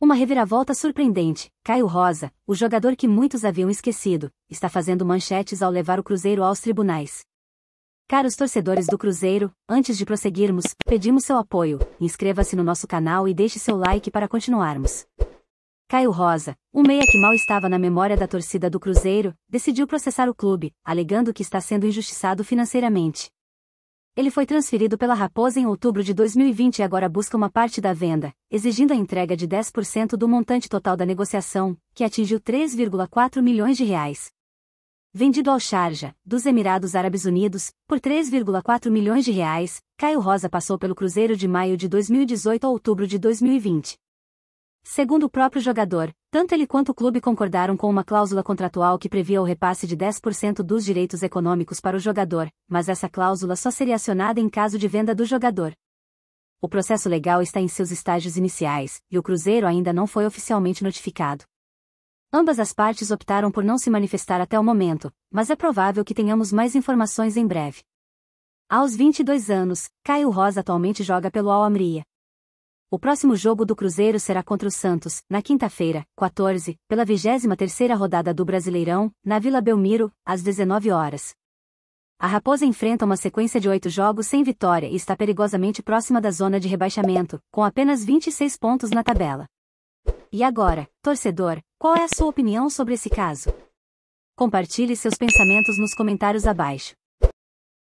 Uma reviravolta surpreendente. Caio Rosa, o jogador que muitos haviam esquecido, está fazendo manchetes ao levar o Cruzeiro aos tribunais. Caros torcedores do Cruzeiro, antes de prosseguirmos, pedimos seu apoio, inscreva-se no nosso canal e deixe seu like para continuarmos. Caio Rosa, o meia que mal estava na memória da torcida do Cruzeiro, decidiu processar o clube, alegando que está sendo injustiçado financeiramente. Ele foi transferido pela Raposa em outubro de 2020 e agora busca uma parte da venda, exigindo a entrega de 10% do montante total da negociação, que atingiu 3,4 milhões de reais. Vendido ao Sharjah, dos Emirados Árabes Unidos, por 3,4 milhões de reais, Caio Rosa passou pelo Cruzeiro de maio de 2018 a outubro de 2020. Segundo o próprio jogador, tanto ele quanto o clube concordaram com uma cláusula contratual que previa o repasse de 10% dos direitos econômicos para o jogador, mas essa cláusula só seria acionada em caso de venda do jogador. O processo legal está em seus estágios iniciais, e o Cruzeiro ainda não foi oficialmente notificado. Ambas as partes optaram por não se manifestar até o momento, mas é provável que tenhamos mais informações em breve. Aos 22 anos, Caio Rosa atualmente joga pelo Al-Amria. O próximo jogo do Cruzeiro será contra o Santos, na quinta-feira, 14, pela 23ª rodada do Brasileirão, na Vila Belmiro, às 19 horas. A Raposa enfrenta uma sequência de oito jogos sem vitória e está perigosamente próxima da zona de rebaixamento, com apenas 26 pontos na tabela. E agora, torcedor, qual é a sua opinião sobre esse caso? Compartilhe seus pensamentos nos comentários abaixo.